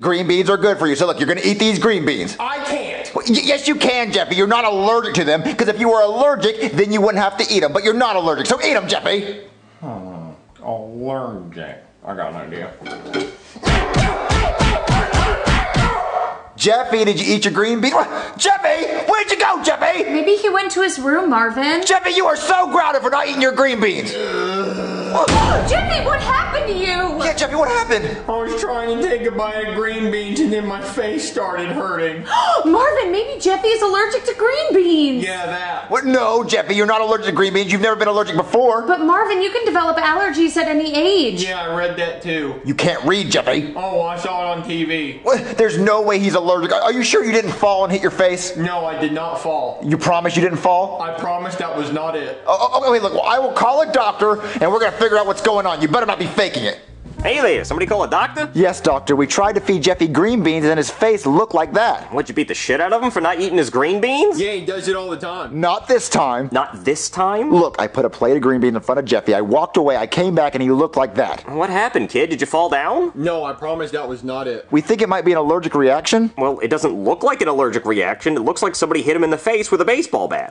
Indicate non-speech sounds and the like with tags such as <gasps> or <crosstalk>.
Green beans are good for you. So look, you're gonna eat these green beans. I can't. Well, y- yes, you can, Jeffy. You're not allergic to them because if you were allergic, then you wouldn't have to eat them. But you're not allergic, so eat them, Jeffy. Hmm. Allergic. I got an idea. Jeffy, did you eat your green beans? Jeffy, where'd you go, Jeffy? Maybe he went to his room, Marvin. Jeffy, you are so grounded for not eating your green beans. Jeffy, what happened to you? Yeah, Jeffy, what happened? I was trying to take a bite of green beans and then my face started hurting. <gasps> Marvin, maybe Jeffy is allergic to green beans. Yeah, that. What? No, Jeffy, you're not allergic to green beans. You've never been allergic before. But Marvin, you can develop allergies at any age. Yeah, I read that too. You can't read, Jeffy. Oh, I saw it on TV. What? There's no way he's allergic. Are you sure you didn't fall and hit your face? No, I did not fall. You promise you didn't fall? I promise that was not it. Oh, oh, oh, wait, look, well, I will call a doctor and we're gonna figure out what's going on. You better not be faking it. Hey there, somebody call a doctor? Yes, doctor, we tried to feed Jeffy green beans and his face looked like that. What'd you beat the shit out of him for not eating his green beans? Yeah, he does it all the time. Not this time. Not this time? Look, I put a plate of green beans in front of Jeffy. I walked away, I came back, and he looked like that. What happened, kid? Did you fall down? No, I promise that was not it. We think it might be an allergic reaction. Well, it doesn't look like an allergic reaction. It looks like somebody hit him in the face with a baseball bat.